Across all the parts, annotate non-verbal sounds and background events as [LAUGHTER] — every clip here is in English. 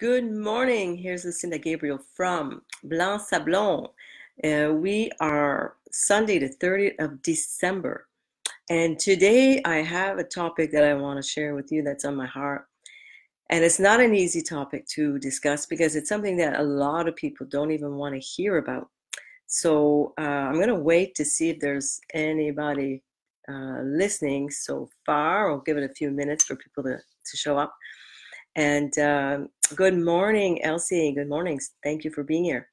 Good morning. Here's Lucinda Gabriel from Blanc Sablon. Uh, we are Sunday, the 30th of December. And today I have a topic that I want to share with you that's on my heart. And it's not an easy topic to discuss because it's something that a lot of people don't even want to hear about. So uh, I'm going to wait to see if there's anybody uh, listening so far. I'll give it a few minutes for people to, to show up. And um, good morning, Elsie. Good morning. Thank you for being here.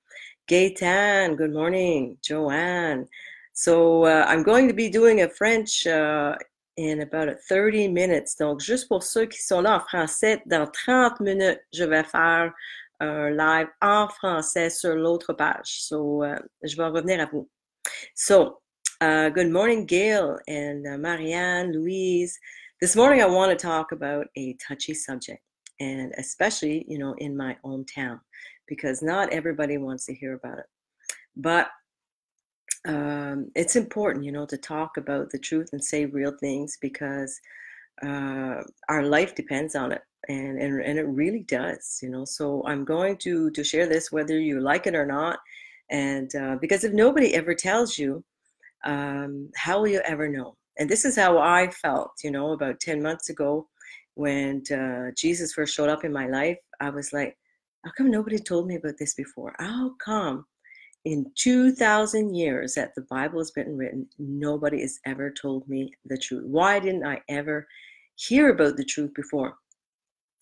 Gaetan, good morning. Joanne. So uh, I'm going to be doing a French uh, in about 30 minutes. Donc, juste pour ceux qui sont là en français, dans 30 minutes, je vais faire un live en français sur l'autre page. So, uh, je vais revenir à vous. So, uh, good morning, Gail and uh, Marianne, Louise. This morning, I want to talk about a touchy subject, and especially, you know, in my own town, because not everybody wants to hear about it. But um, it's important, you know, to talk about the truth and say real things because uh, our life depends on it, and, and and it really does, you know. So I'm going to to share this whether you like it or not, and uh, because if nobody ever tells you, um, how will you ever know? And this is how I felt, you know, about ten months ago when uh, Jesus first showed up in my life. I was like, how come nobody told me about this before? How come? in 2000 years that the bible has been written nobody has ever told me the truth why didn't i ever hear about the truth before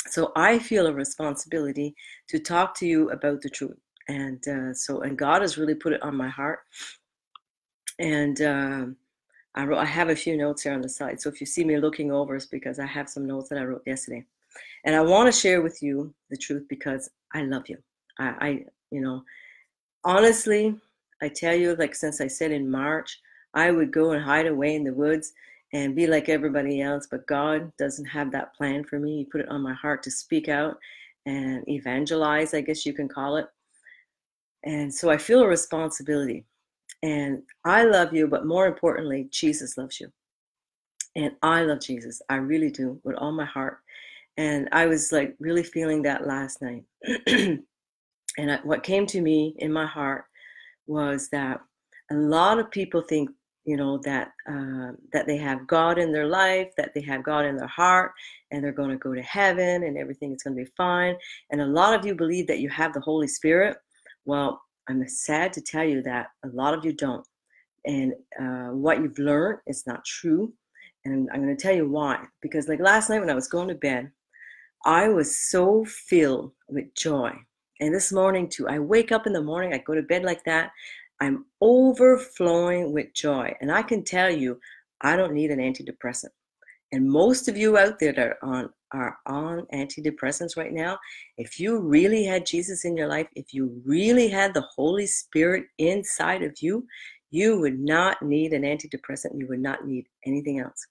so i feel a responsibility to talk to you about the truth and uh, so and god has really put it on my heart and um, I, wrote, I have a few notes here on the side so if you see me looking over it's because i have some notes that i wrote yesterday and i want to share with you the truth because i love you i, I you know honestly, I tell you, like since I said in March, I would go and hide away in the woods and be like everybody else, but God doesn't have that plan for me. He put it on my heart to speak out and evangelize, I guess you can call it. And so I feel a responsibility. And I love you, but more importantly, Jesus loves you. And I love Jesus. I really do with all my heart. And I was like really feeling that last night. [CLEARS THROAT] And I, what came to me in my heart was that a lot of people think, you know, that uh, that they have God in their life, that they have God in their heart, and they're going to go to heaven, and everything is going to be fine. And a lot of you believe that you have the Holy Spirit. Well, I'm sad to tell you that a lot of you don't. And uh, what you've learned is not true. And I'm going to tell you why. Because, like last night when I was going to bed, I was so filled with joy and this morning, too, I wake up in the morning, I go to bed like that. I'm overflowing with joy. And I can tell you, I don't need an antidepressant. And most of you out there that are on are on antidepressants right now, if you really had Jesus in your life, if you really had the Holy Spirit inside of you, you would not need an antidepressant. You would not need anything else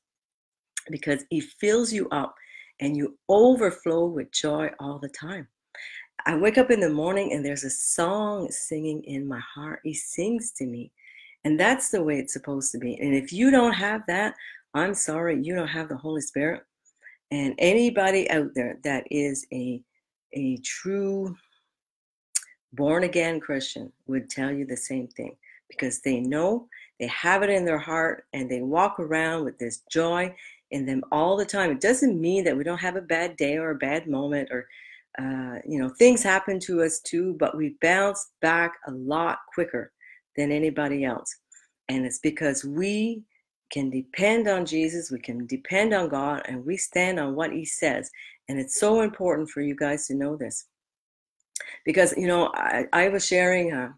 because He fills you up and you overflow with joy all the time. I wake up in the morning and there's a song singing in my heart. He sings to me. And that's the way it's supposed to be. And if you don't have that, I'm sorry, you don't have the Holy Spirit. And anybody out there that is a a true born again Christian would tell you the same thing because they know they have it in their heart and they walk around with this joy in them all the time. It doesn't mean that we don't have a bad day or a bad moment or uh, you know, things happen to us too, but we bounce back a lot quicker than anybody else. And it's because we can depend on Jesus, we can depend on God, and we stand on what He says. And it's so important for you guys to know this. Because, you know, I, I was sharing uh,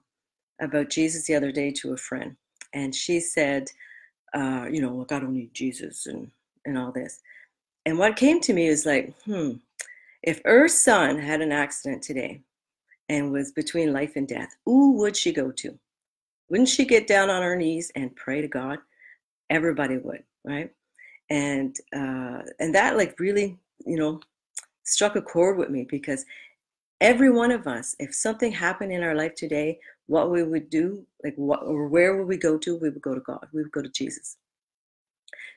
about Jesus the other day to a friend, and she said, uh, you know, I don't Jesus and, and all this. And what came to me is like, hmm, if her son had an accident today and was between life and death, who would she go to? Wouldn't she get down on her knees and pray to God? Everybody would, right? And uh, and that like really, you know, struck a chord with me because every one of us, if something happened in our life today, what we would do, like what or where would we go to? We would go to God. We would go to Jesus.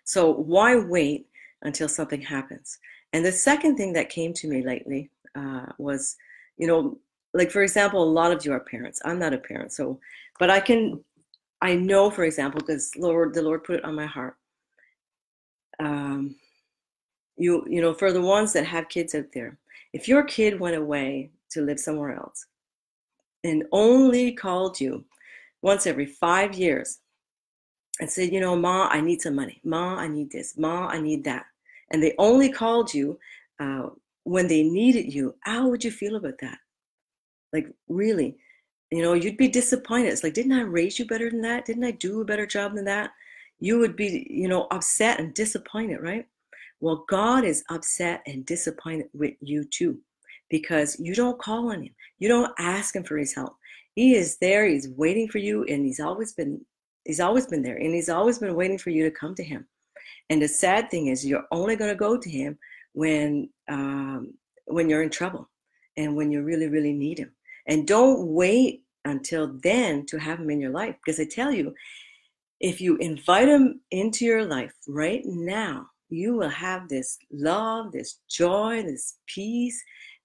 So why wait until something happens? And the second thing that came to me lately, uh, was, you know, like for example, a lot of you are parents. I'm not a parent, so, but I can, I know, for example, because Lord, the Lord put it on my heart. Um, you, you know, for the ones that have kids out there, if your kid went away to live somewhere else and only called you once every five years and said, you know, Ma, I need some money. Ma, I need this. Ma, I need that. And they only called you uh, when they needed you. How would you feel about that? Like, really? You know, you'd be disappointed. It's like, didn't I raise you better than that? Didn't I do a better job than that? You would be, you know, upset and disappointed, right? Well, God is upset and disappointed with you too because you don't call on him. You don't ask him for his help. He is there, he's waiting for you, and he's always been he's always been there, and he's always been waiting for you to come to him. And the sad thing is you're only going to go to him when um, when you're in trouble and when you really, really need him. And don't wait until then to have him in your life. Because I tell you, if you invite him into your life right now, you will have this love, this joy, this peace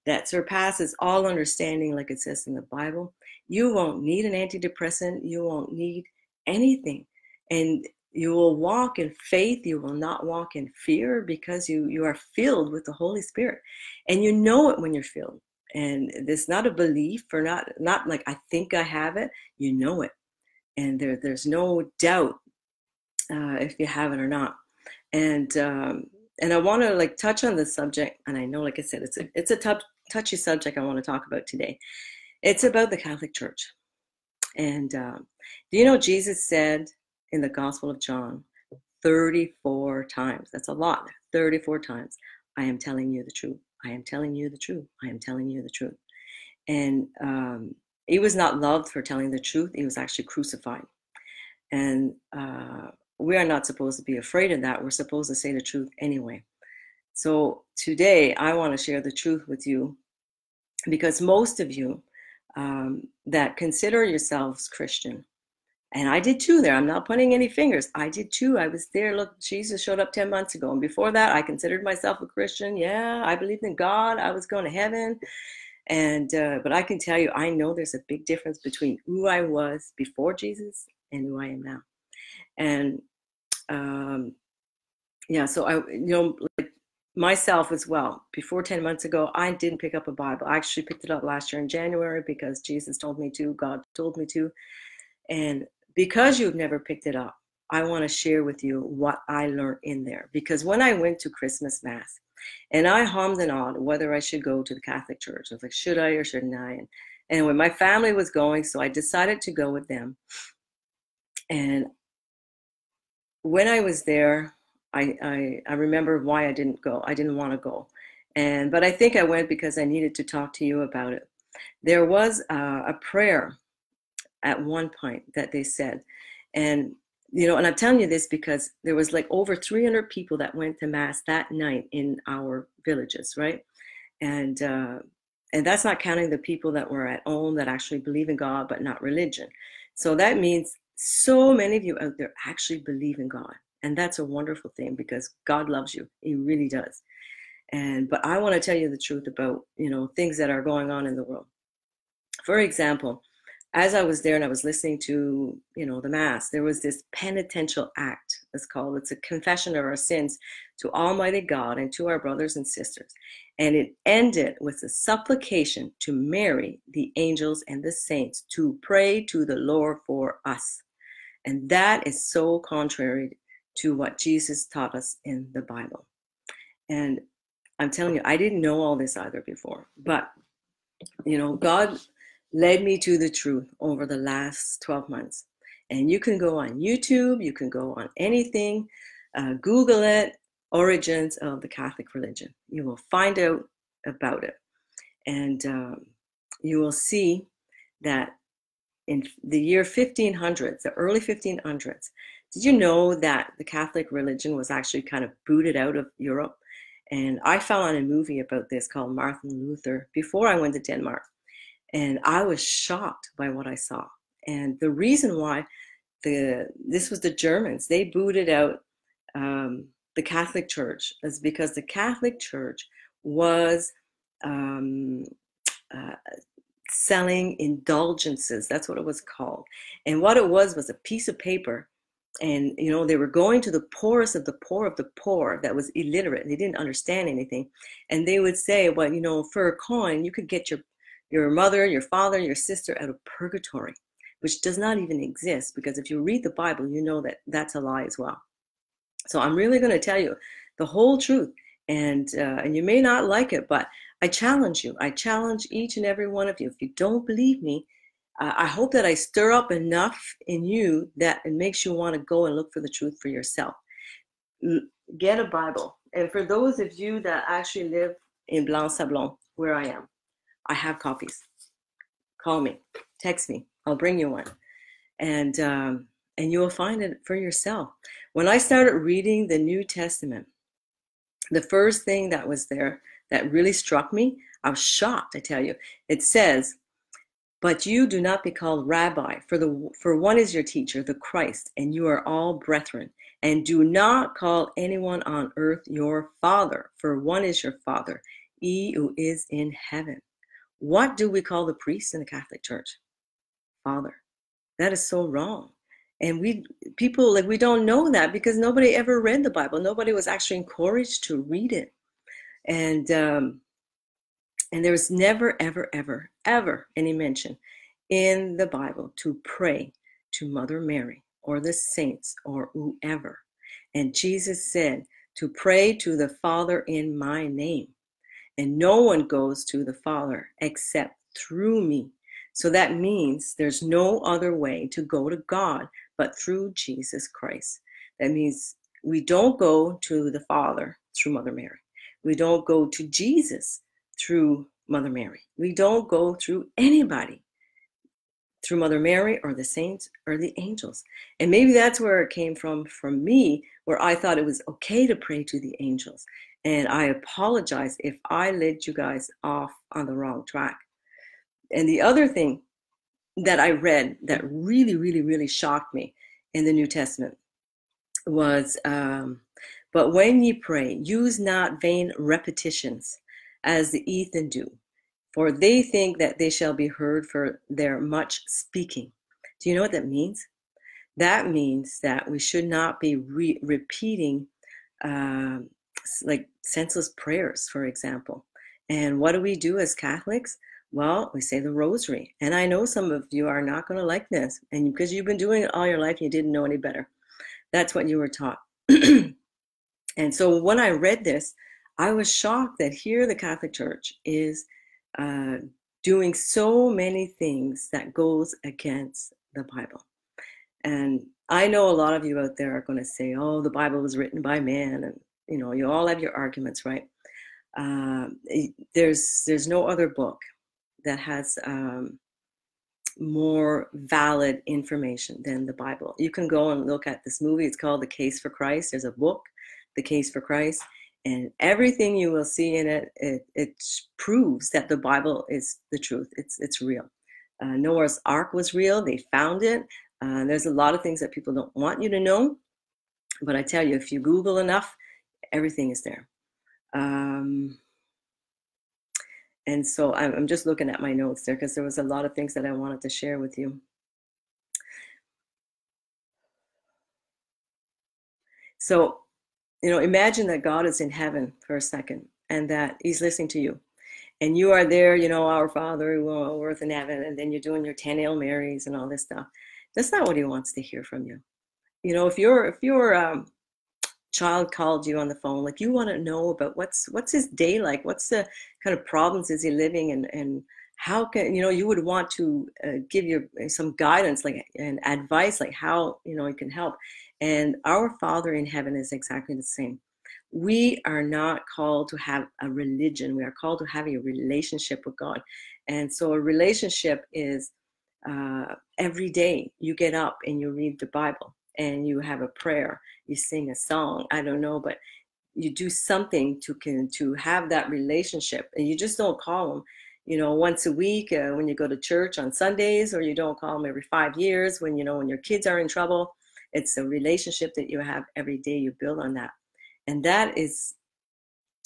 that surpasses all understanding, like it says in the Bible. You won't need an antidepressant, you won't need anything. And you will walk in faith, you will not walk in fear because you, you are filled with the Holy Spirit. And you know it when you're filled. And it's not a belief or not not like I think I have it, you know it. And there there's no doubt uh, if you have it or not. And um, and I want to like touch on this subject, and I know, like I said, it's a it's a tough touchy subject I want to talk about today. It's about the Catholic Church. And um, do you know Jesus said in the Gospel of John 34 times? That's a lot, 34 times. I am telling you the truth. I am telling you the truth. I am telling you the truth. And um, he was not loved for telling the truth, he was actually crucified. And uh, we are not supposed to be afraid of that. We're supposed to say the truth anyway. So today, I want to share the truth with you because most of you um, that consider yourselves Christian, and I did too there. I'm not pointing any fingers. I did too. I was there. Look, Jesus showed up 10 months ago. And before that, I considered myself a Christian. Yeah, I believed in God. I was going to heaven. And, uh, but I can tell you, I know there's a big difference between who I was before Jesus and who I am now. And, um, yeah, so I, you know, like myself as well. Before 10 months ago, I didn't pick up a Bible. I actually picked it up last year in January because Jesus told me to, God told me to. And because you've never picked it up, I want to share with you what I learned in there. Because when I went to Christmas Mass, and I hummed and awed whether I should go to the Catholic Church. I was like, should I or shouldn't I? And, and when my family was going, so I decided to go with them. And when I was there, I, I, I remember why I didn't go. I didn't want to go. And but I think I went because I needed to talk to you about it. There was uh, a prayer at one point that they said, and you know, and I'm telling you this because there was like over 300 people that went to mass that night in our villages, right? And uh, and that's not counting the people that were at home that actually believe in God but not religion. So that means so many of you out there actually believe in God, and that's a wonderful thing because God loves you. He really does. And but I want to tell you the truth about you know things that are going on in the world. For example, as I was there and I was listening to, you know, the mass, there was this penitential act. It's called. It's a confession of our sins to Almighty God and to our brothers and sisters. And it ended with a supplication to Mary, the angels, and the saints to pray to the Lord for us. And that is so contrary to what Jesus taught us in the Bible. And I'm telling you, I didn't know all this either before, but you know, God led me to the truth over the last 12 months. And you can go on YouTube, you can go on anything, uh, Google it, origins of the Catholic religion. You will find out about it. And um, you will see that in the year 1500s, the early 1500s, did you know that the Catholic religion was actually kind of booted out of Europe? And I found on a movie about this called Martin Luther before I went to Denmark. And I was shocked by what I saw. And the reason why the this was the Germans, they booted out um, the Catholic Church is because the Catholic Church was um, uh, selling indulgences. That's what it was called. And what it was was a piece of paper. And, you know, they were going to the poorest of the poor of the poor that was illiterate. They didn't understand anything. And they would say, well, you know, for a coin, you could get your, your mother, your father, your sister out of purgatory, which does not even exist. Because if you read the Bible, you know that that's a lie as well. So I'm really going to tell you the whole truth. And, uh, and you may not like it, but I challenge you. I challenge each and every one of you. If you don't believe me, uh, I hope that I stir up enough in you that it makes you want to go and look for the truth for yourself. Get a Bible. And for those of you that actually live in Blanc Sablon, where I am, I have copies. Call me, text me. I'll bring you one, and um, and you will find it for yourself. When I started reading the New Testament, the first thing that was there that really struck me. I was shocked, I tell you. It says, But you do not be called rabbi, for, the, for one is your teacher, the Christ, and you are all brethren. And do not call anyone on earth your father, for one is your father, he who is in heaven. What do we call the priest in the Catholic Church? Father. That is so wrong. And we people like we don't know that because nobody ever read the Bible. Nobody was actually encouraged to read it and um, and there was never, ever, ever, ever any mention in the Bible to pray to Mother Mary or the saints or whoever. And Jesus said to pray to the Father in my name. And no one goes to the Father except through me. So that means there's no other way to go to God but through Jesus Christ. That means we don't go to the Father through Mother Mary. We don't go to Jesus through Mother Mary. We don't go through anybody through Mother Mary or the saints or the angels. And maybe that's where it came from from me, where I thought it was okay to pray to the angels. And I apologize if I led you guys off on the wrong track. And the other thing that I read that really, really, really shocked me in the New Testament was um, but when ye pray, use not vain repetitions, as the heathen do, for they think that they shall be heard for their much speaking. Do you know what that means? That means that we should not be re- repeating uh, like senseless prayers, for example. And what do we do as Catholics? Well, we say the rosary. And I know some of you are not going to like this, and because you've been doing it all your life, you didn't know any better. That's what you were taught. [CLEARS THROAT] And so when I read this, I was shocked that here the Catholic Church is uh, doing so many things that goes against the Bible. And I know a lot of you out there are going to say, "Oh, the Bible was written by man," and you know, you all have your arguments, right? Uh, there's there's no other book that has um, more valid information than the Bible. You can go and look at this movie. It's called The Case for Christ. There's a book the case for Christ. And everything you will see in it, it, it proves that the Bible is the truth. It's, it's real. Uh, Noah's Ark was real. They found it. Uh, there's a lot of things that people don't want you to know. But I tell you, if you Google enough, everything is there. Um, and so I'm just looking at my notes there because there was a lot of things that I wanted to share with you. So you know, imagine that God is in heaven for a second and that he's listening to you. And you are there, you know, our Father who art in heaven, and then you're doing your 10 Hail Marys and all this stuff. That's not what he wants to hear from you. You know, if you're if your um, child called you on the phone, like you want to know about what's what's his day like, what's the kind of problems is he living, and and how can you know you would want to uh, give you some guidance, like and advice, like how you know he can help and our Father in heaven is exactly the same. We are not called to have a religion, we are called to have a relationship with God. And so a relationship is uh, every day you get up and you read the Bible and you have a prayer, you sing a song, I don't know, but you do something to can to have that relationship and you just don't call them you know once a week uh, when you go to church on sundays or you don't call them every five years when you know when your kids are in trouble it's a relationship that you have every day. You build on that. And that is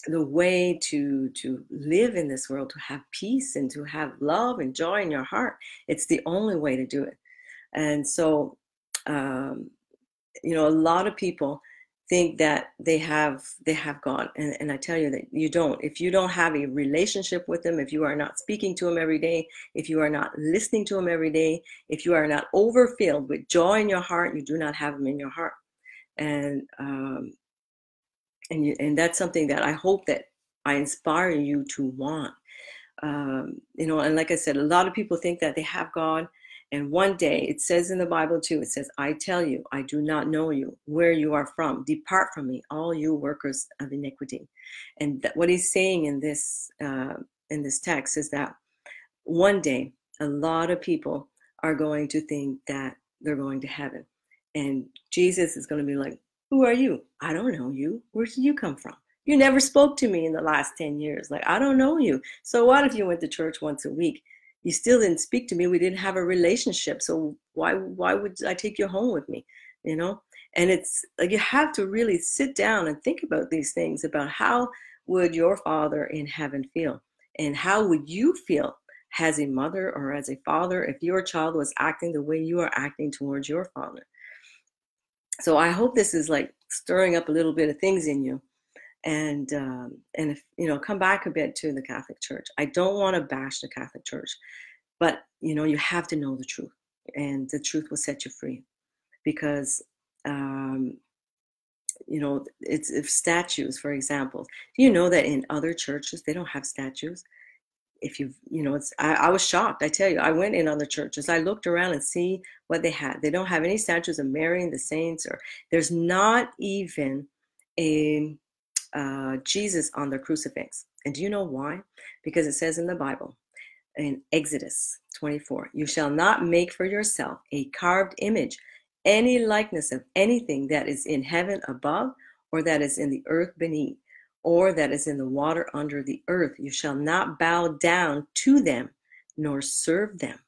the way to to live in this world to have peace and to have love and joy in your heart it's the only way to do it and so um, you know a lot of people think that they have they have god and, and i tell you that you don't. If you don't have a relationship with them if you are not speaking to him every day if you are not listening to him every day if you are not overfilled with joy in your heart you do not have him in your heart. And um, and you, and that's something that I hope that I inspire you to want. Um, you know, and like I said, a lot of people think that they have God, and one day it says in the Bible too. It says, "I tell you, I do not know you, where you are from. Depart from me, all you workers of iniquity." And that, what he's saying in this uh, in this text is that one day a lot of people are going to think that they're going to heaven, and Jesus is going to be like, who are you? I don't know you. Where did you come from? You never spoke to me in the last 10 years. Like, I don't know you. So, what if you went to church once a week? You still didn't speak to me. We didn't have a relationship. So, why, why would I take you home with me? You know? And it's like you have to really sit down and think about these things about how would your father in heaven feel? And how would you feel as a mother or as a father if your child was acting the way you are acting towards your father? so I hope this is like stirring up a little bit of things in you, and um, and if you know, come back a bit to the Catholic Church. I don't want to bash the Catholic Church, but you know, you have to know the truth, and the truth will set you free, because um, you know, it's if statues, for example. Do you know that in other churches they don't have statues? if you you know it's I, I, was shocked i tell you i went in other churches i looked around and see what they had they don't have any statues of mary and the saints or there's not even a uh, jesus on the crucifix and do you know why because it says in the bible in exodus 24 you shall not make for yourself a carved image any likeness of anything that is in heaven above or that is in the earth beneath or that is in the water under the earth. You shall not bow down to them nor serve them.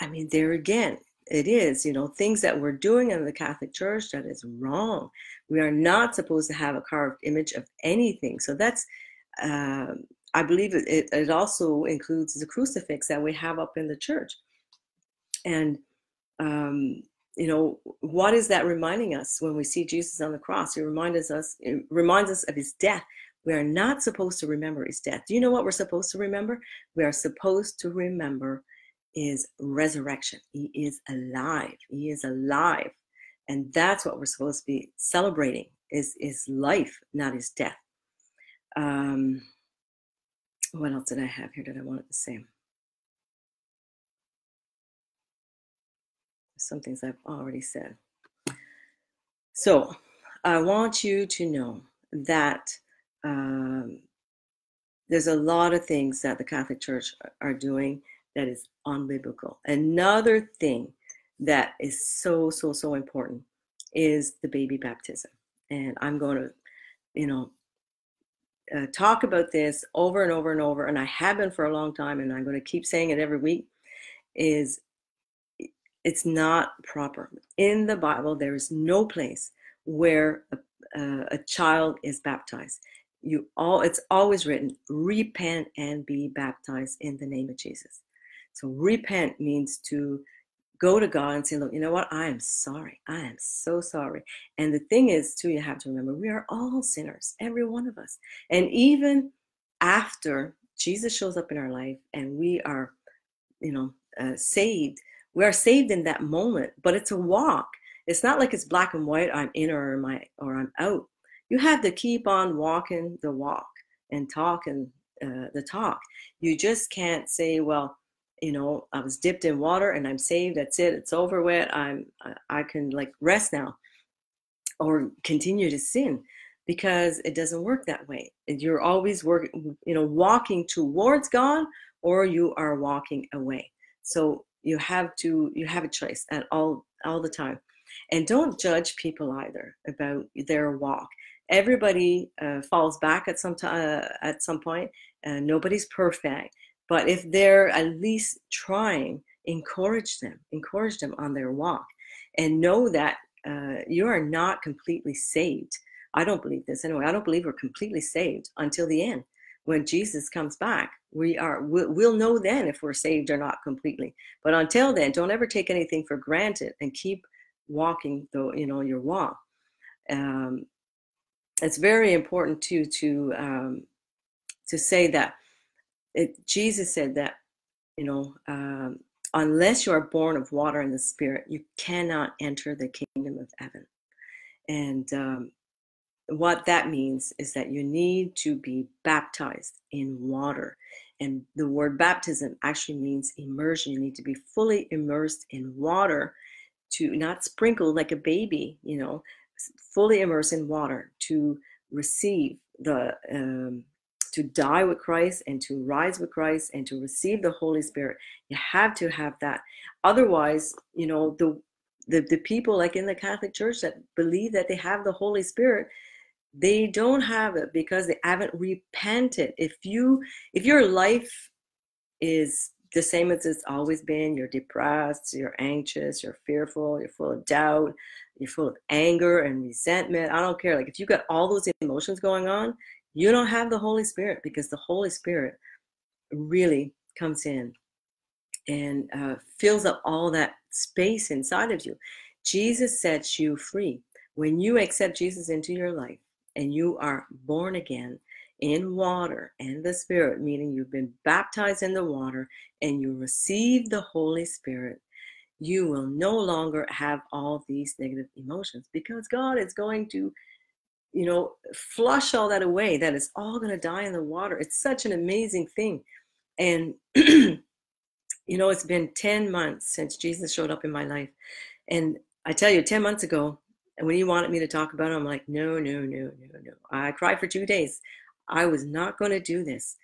I mean, there again, it is, you know, things that we're doing in the Catholic Church that is wrong. We are not supposed to have a carved image of anything. So that's, uh, I believe it, it also includes the crucifix that we have up in the church. And um, you know, what is that reminding us when we see Jesus on the cross? It reminds us, it reminds us of his death. We are not supposed to remember his death. Do you know what we're supposed to remember? We are supposed to remember his resurrection. He is alive. He is alive. And that's what we're supposed to be celebrating is his life, not his death. Um, what else did I have here that I wanted to say? some things I've already said. So I want you to know that um, there's a lot of things that the Catholic Church are doing that is unbiblical. Another thing that is so, so, so important is the baby baptism. And I'm going to, you know, uh, talk about this over and over and over, and I have been for a long time, and I'm going to keep saying it every week. Is it's not proper. In the Bible, there is no place where a, uh, a child is baptized. You all, it's always written, repent and be baptized in the name of Jesus. So repent means to go to God and say, look, you know what? I am sorry. I am so sorry. And the thing is, too, you have to remember, we are all sinners, every one of us. And even after Jesus shows up in our life and we are, you know, uh, saved, we are saved in that moment, but it's a walk. It's not like it's black and white, I'm in or am I or I'm out. You have to keep on walking the walk and talking uh, the talk. You just can't say, well, you know, I was dipped in water and I'm saved. That's it. It's over with. I'm I can like rest now or continue to sin because it doesn't work that way. You're always working, you know, walking towards God or you are walking away. So you have to you have a choice at all all the time and don't judge people either about their walk everybody uh, falls back at some time uh, at some point uh, nobody's perfect but if they're at least trying encourage them encourage them on their walk and know that uh, you are not completely saved I don't believe this anyway. I don't believe we're completely saved until the end. When Jesus comes back, we are we'll, know then if we're saved or not completely. But until then, don't ever take anything for granted and keep walking though you know your walk. Um, it's very important too to um, to say that it, Jesus said that you know um, unless you are born of water and the Spirit, you cannot enter the kingdom of heaven. And um, what that means is that you need to be baptized in water. And the word baptism actually means immersion. You need to be fully immersed in water to not sprinkle like a baby, you know, fully immersed in water to receive the um, to die with Christ and to rise with Christ and to receive the Holy Spirit. You have to have that. Otherwise, you know, the the, the people like in the Catholic Church that believe that they have the Holy Spirit, they don't have it because they haven't repented. If you if your life is the same as it's always been, you're depressed, you're anxious, you're fearful, you're full of doubt, you're full of anger and resentment. I don't care. Like if you got all those emotions going on, you don't have the Holy Spirit because the Holy Spirit really comes in and uh, fills up all that space inside of you. Jesus sets you free. When you accept Jesus into your life and you are born again in water and the Spirit, meaning you've been baptized in the water and you receive the Holy Spirit, you will no longer have all these negative emotions because God is going to you know, flush all that away. That is all going to die in the water. It's such an amazing thing. And, [CLEARS THROAT] you know, it's been 10 months since Jesus showed up in my life. And I tell you, 10 months ago, and when he wanted me to talk about it, I'm like, no, no, no, no, no. I cried for two days. I was not going to do this.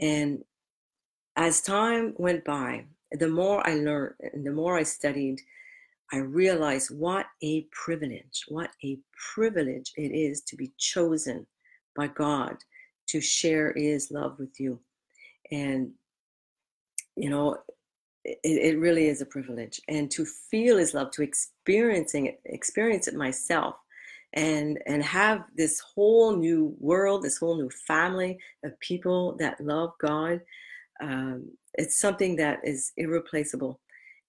And as time went by, the more I learned and the more I studied, I realize what a privilege, what a privilege it is to be chosen by God to share his love with you. And, you know, it, it really is a privilege. And to feel his love, to experiencing it, experience it myself and and have this whole new world, this whole new family of people that love God. Um, it's something that is irreplaceable.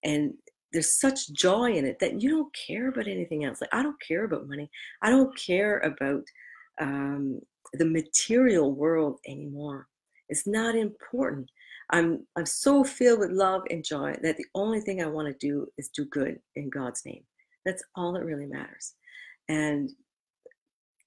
And there's such joy in it that you don't care about anything else. Like I don't care about money. I don't care about um, the material world anymore. It's not important. I'm I'm so filled with love and joy that the only thing I want to do is do good in God's name. That's all that really matters. And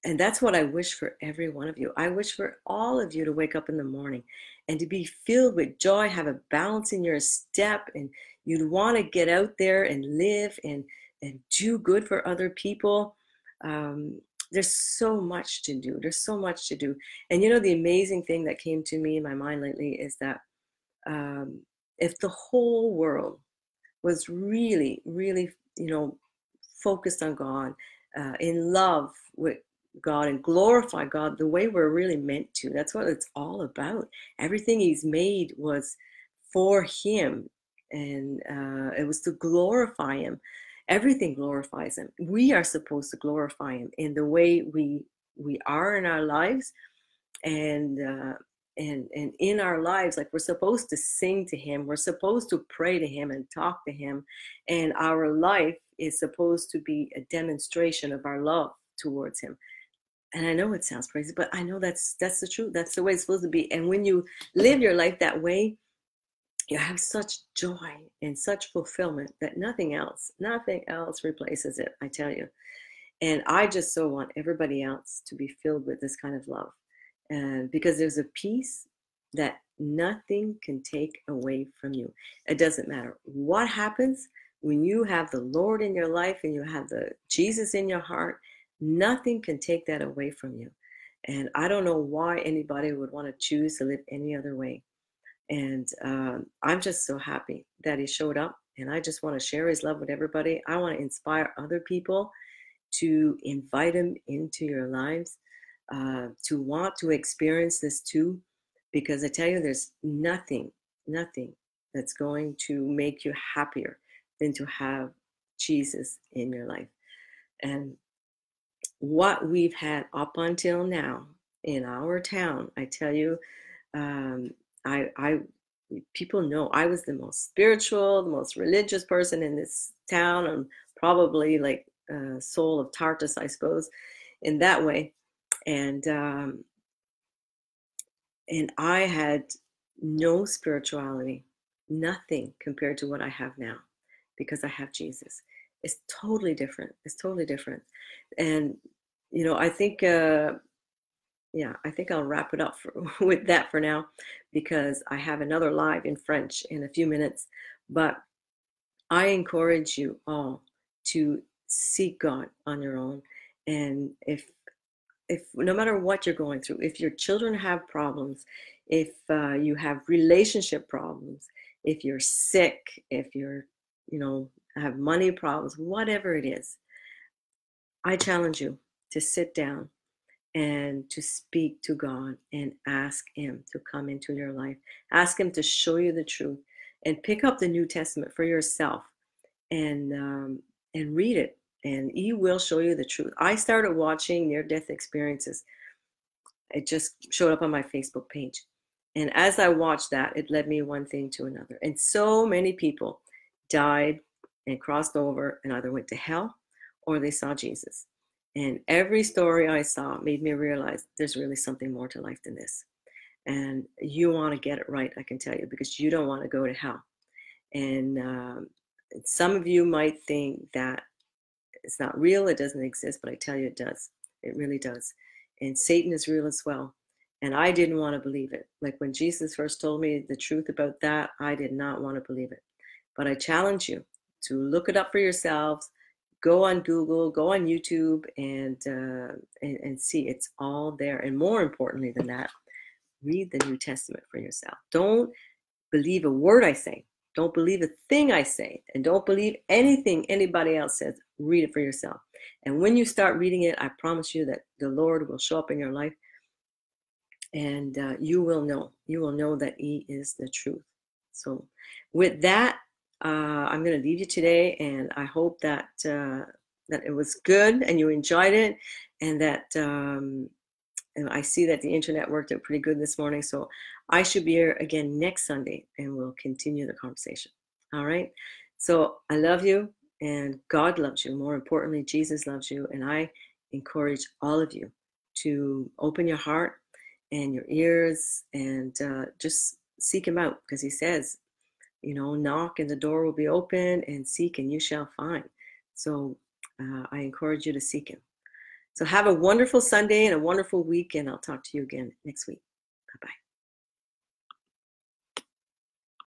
and that's what I wish for every one of you. I wish for all of you to wake up in the morning and to be filled with joy, have a balance in your step, and you'd want to get out there and live and and do good for other people. Um, there's so much to do there's so much to do. And you know the amazing thing that came to me in my mind lately is that um, if the whole world was really really you know focused on god uh, in love with god and glorify god the way we're really meant to that's what it's all about. Everything he's made was for him and uh, it was to glorify him. Everything glorifies him. We are supposed to glorify him in the way we we are in our lives and uh, and and in our lives like we're supposed to sing to him we're supposed to pray to him and talk to him and our life is supposed to be a demonstration of our love towards him. And i know it sounds crazy but i know that's that's the truth that's the way it's supposed to be. And when you live your life that way you have such joy and such fulfillment that nothing else, nothing else replaces it, I tell you. And I just so want everybody else to be filled with this kind of love. And because there's a peace that nothing can take away from you. It doesn't matter what happens when you have the Lord in your life and you have the Jesus in your heart, nothing can take that away from you. And I don't know why anybody would want to choose to live any other way. And um, I'm just so happy that he showed up. And I just want to share his love with everybody. I want to inspire other people to invite him into your lives, uh, to want to experience this too. Because I tell you, there's nothing, nothing that's going to make you happier than to have Jesus in your life. And what we've had up until now in our town, I tell you, um, I, I, people know I was the most spiritual, the most religious person in this town, and probably like uh, Saul of Tarsus, I suppose, in that way. And um, and I had no spirituality, nothing compared to what I have now, because I have Jesus. It's totally different. It's totally different. And you know, I think. Uh, yeah, I think I'll wrap it up for, [LAUGHS] with that for now because I have another live in French in a few minutes. But I encourage you all to seek God on your own. And if if no matter what you're going through, if your children have problems, if uh, you have relationship problems, if you're sick, if you're, you know, have money problems, whatever it is, I challenge you to sit down and to speak to God and ask Him to come into your life. Ask Him to show you the truth and pick up the New Testament for yourself and um, and read it, and He will show you the truth. I started watching near death experiences. It just showed up on my Facebook page. And as I watched that, it led me one thing to another. And so many people died and crossed over and either went to hell or they saw Jesus. And every story I saw made me realize there's really something more to life than this. And you want to get it right, I can tell you, because you don't want to go to hell. And um, some of you might think that it's not real, it doesn't exist, but I tell you it does. It really does. And Satan is real as well. And I didn't want to believe it. Like when Jesus first told me the truth about that, I did not want to believe it. But I challenge you to look it up for yourselves go on Google, go on YouTube, and, uh, and and see it's all there. And more importantly than that, read the New Testament for yourself. Don't believe a word I say. Don't believe a thing I say, and don't believe anything anybody else says. Read it for yourself. And when you start reading it, I promise you that the Lord will show up in your life, and uh, you will know. You will know that He is the truth. So, with that, uh, I'm going to leave you today, and I hope that uh, that it was good and you enjoyed it, and that um, and I see that the internet worked out pretty good this morning. So I should be here again next Sunday, and we'll continue the conversation. All right. So I love you, and God loves you. More importantly, Jesus loves you, and I encourage all of you to open your heart and your ears and uh, just seek Him out because He says you know, knock and the door will be open, and seek and you shall find. So uh, I encourage you to seek Him. So have a wonderful Sunday and a wonderful week, and I'll talk to you again next week. Bye bye.